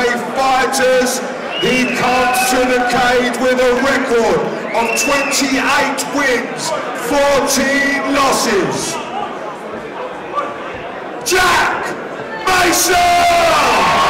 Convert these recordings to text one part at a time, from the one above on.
BKK Fighters. He comes to the cage with a record of 28 wins, 14 losses. Jack Mason!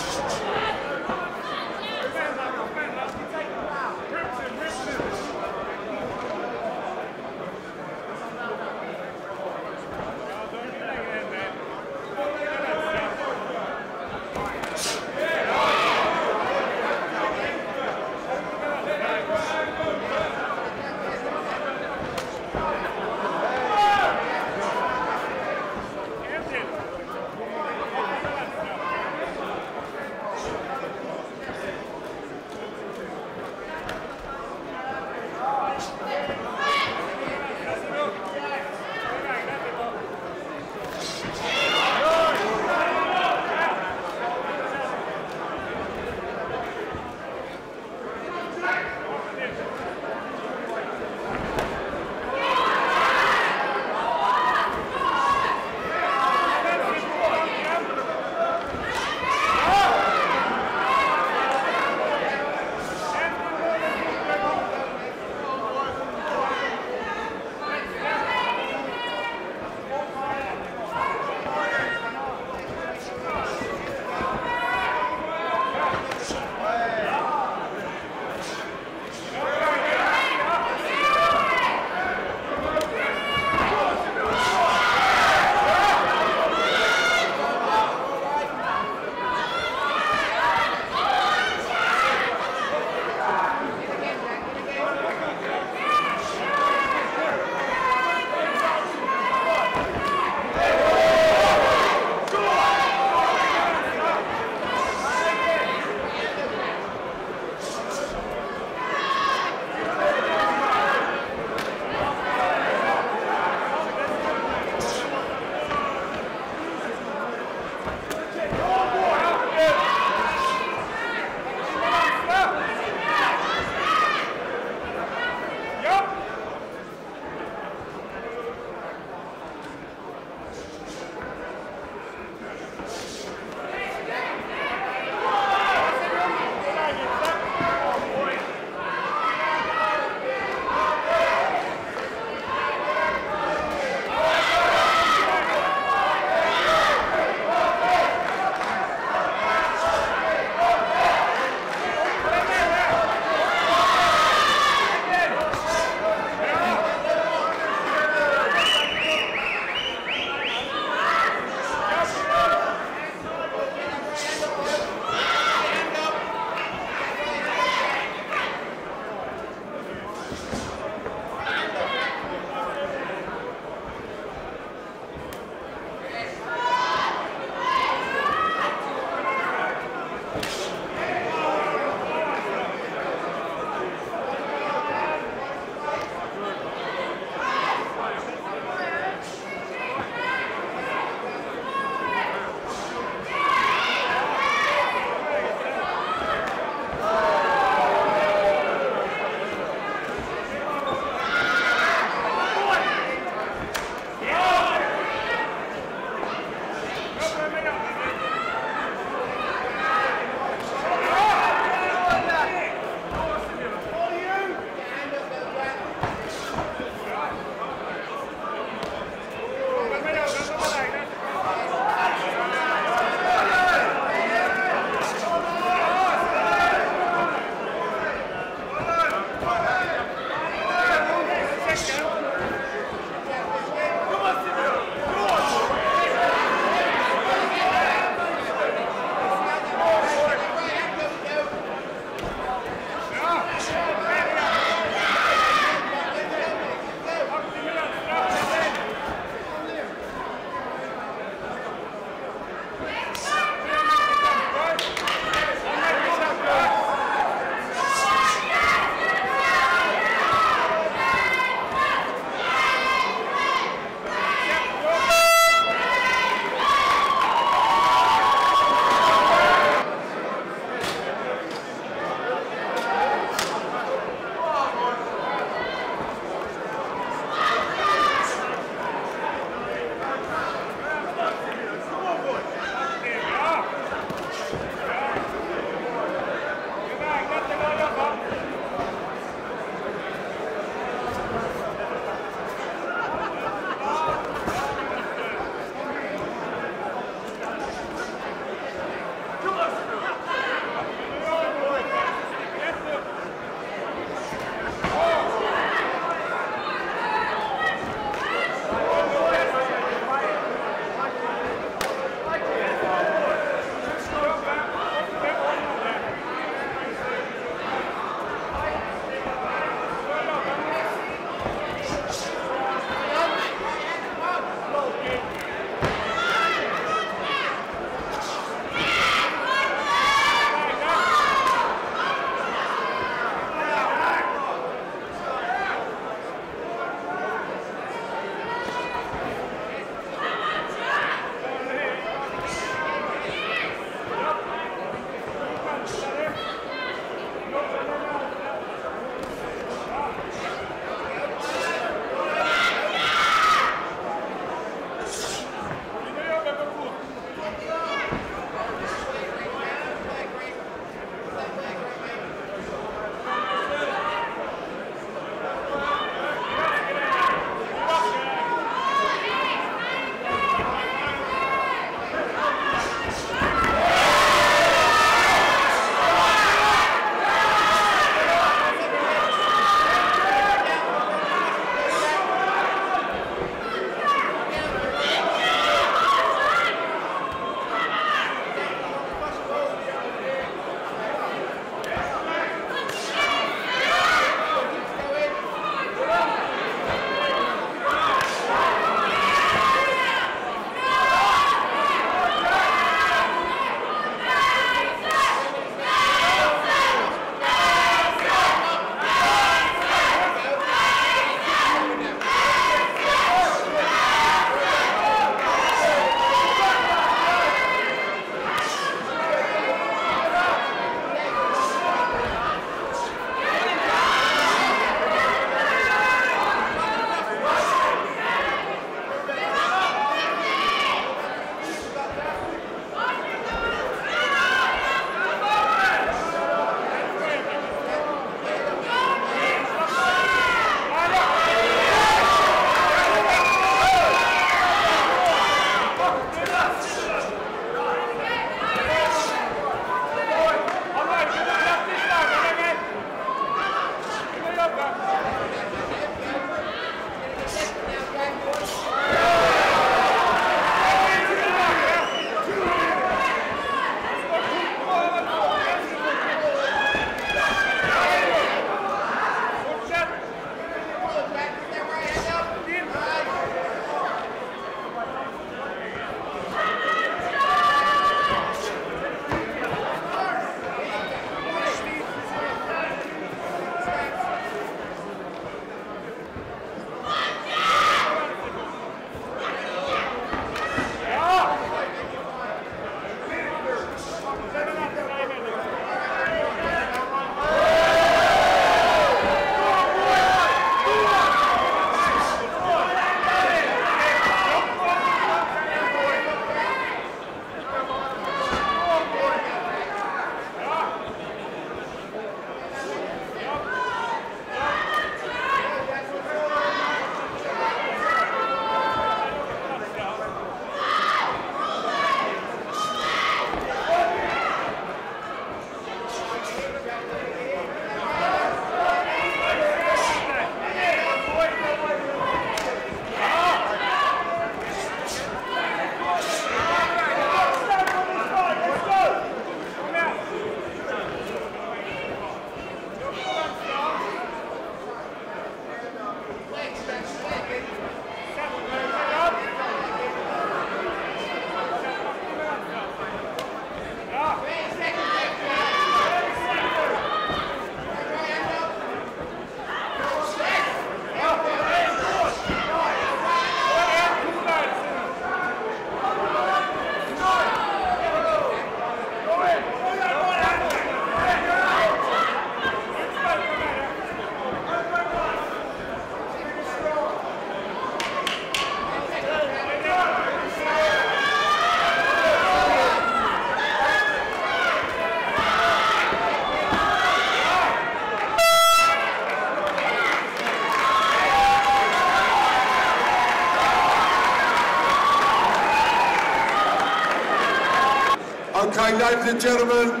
Okay, ladies and gentlemen,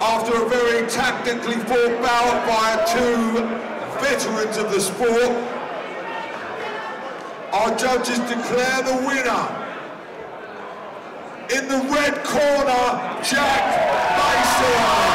after a very tactically fought bout by two veterans of the sport, our judges declare the winner. In the red corner, Jack Mason.